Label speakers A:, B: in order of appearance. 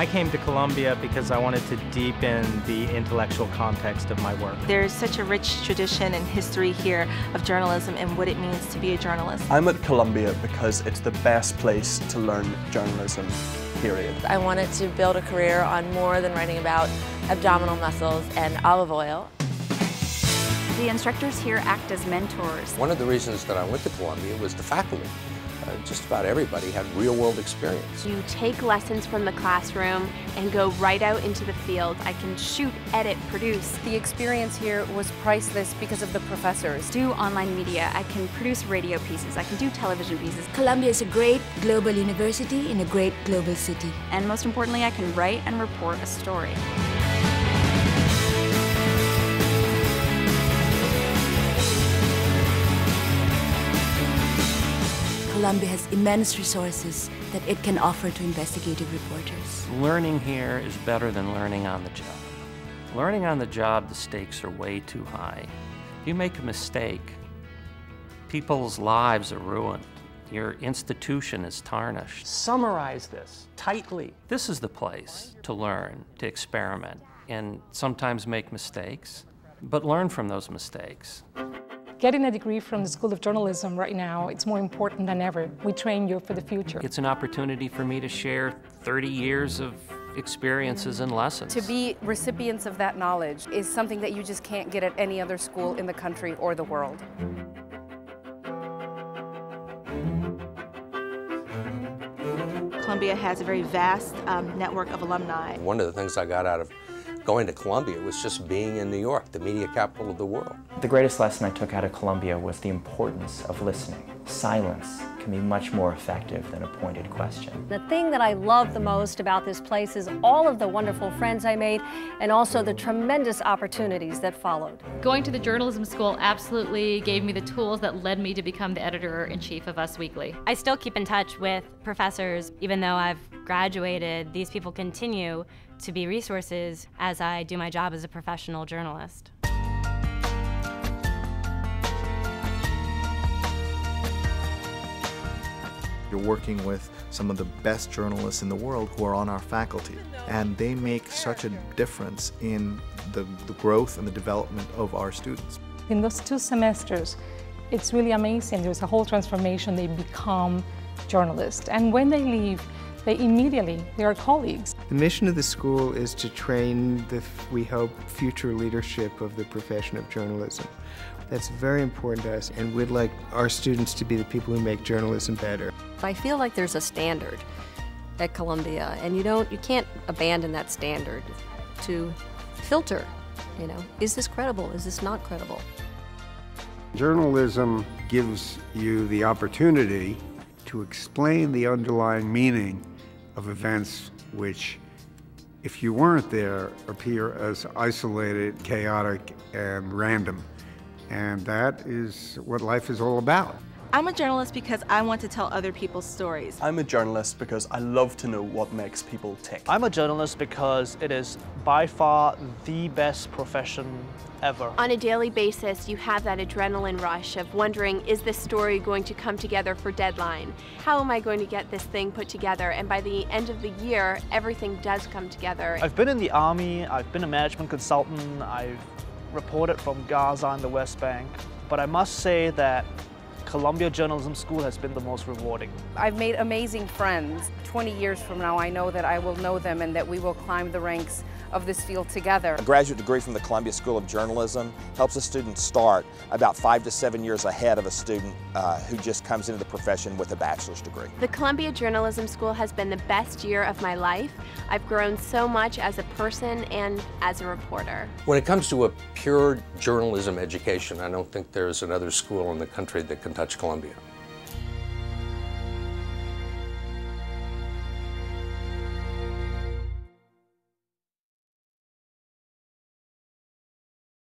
A: I came to Columbia because I wanted to deepen the intellectual context of my work.
B: There's such a rich tradition and history here of journalism and what it means to be a journalist.
C: I'm at Columbia because it's the best place to learn journalism, period.
D: I wanted to build a career on more than writing about abdominal muscles and olive oil.
E: The instructors here act as mentors.
F: One of the reasons that I went to Columbia was the faculty. Uh, just about everybody had real-world experience.
G: You take lessons from the classroom and go right out into the field. I can shoot, edit, produce.
H: The experience here was priceless because of the professors.
E: Do online media. I can produce radio pieces. I can do television pieces.
I: Columbia is a great global university in a great global city.
E: And most importantly, I can write and report a story.
I: Columbia has immense resources that it can offer to investigative reporters.
J: Learning here is better than learning on the job. Learning on the job, the stakes are way too high. If you make a mistake, people's lives are ruined. Your institution is tarnished.
A: Summarize this tightly.
J: This is the place to learn, to experiment, and sometimes make mistakes, but learn from those mistakes.
K: Getting a degree from the School of Journalism right now, it's more important than ever. We train you for the future.
J: It's an opportunity for me to share 30 years of experiences and lessons.
H: To be recipients of that knowledge is something that you just can't get at any other school in the country or the world.
B: Columbia has a very vast um, network of alumni.
F: One of the things I got out of going to Columbia was just being in New York, the media capital of the world.
L: The greatest lesson I took out of Columbia was the importance of listening. Silence can be much more effective than a pointed question.
M: The thing that I love the most about this place is all of the wonderful friends I made and also the tremendous opportunities that followed.
N: Going to the journalism school absolutely gave me the tools that led me to become the editor-in-chief of Us Weekly.
G: I still keep in touch with professors even though I've graduated. These people continue to be resources as I do my job as a professional journalist.
O: You're working with some of the best journalists in the world who are on our faculty, and they make such a difference in the, the growth and the development of our students.
K: In those two semesters, it's really amazing. There's a whole transformation. They become journalists. And when they leave, they immediately, they are colleagues.
P: The mission of the school is to train the, we hope, future leadership of the profession of journalism. That's very important to us, and we'd like our students to be the people who make journalism better.
D: I feel like there's a standard at Columbia, and you don't, you can't abandon that standard to filter, you know, is this credible, is this not credible?
Q: Journalism gives you the opportunity to explain the underlying meaning of events which, if you weren't there, appear as isolated, chaotic, and random. And that is what life is all about.
B: I'm a journalist because I want to tell other people's stories.
C: I'm a journalist because I love to know what makes people tick.
R: I'm a journalist because it is by far the best profession ever.
G: On a daily basis, you have that adrenaline rush of wondering, is this story going to come together for deadline? How am I going to get this thing put together? And by the end of the year, everything does come together.
R: I've been in the Army, I've been a management consultant, I've reported from Gaza and the West Bank, but I must say that Columbia Journalism School has been the most rewarding.
H: I've made amazing friends. 20 years from now, I know that I will know them and that we will climb the ranks of this field together.
S: A graduate degree from the Columbia School of Journalism helps a student start about five to seven years ahead of a student uh, who just comes into the profession with a bachelor's degree.
G: The Columbia Journalism School has been the best year of my life. I've grown so much as a person and as a reporter.
F: When it comes to a pure journalism education, I don't think there's another school in the country that can touch Columbia.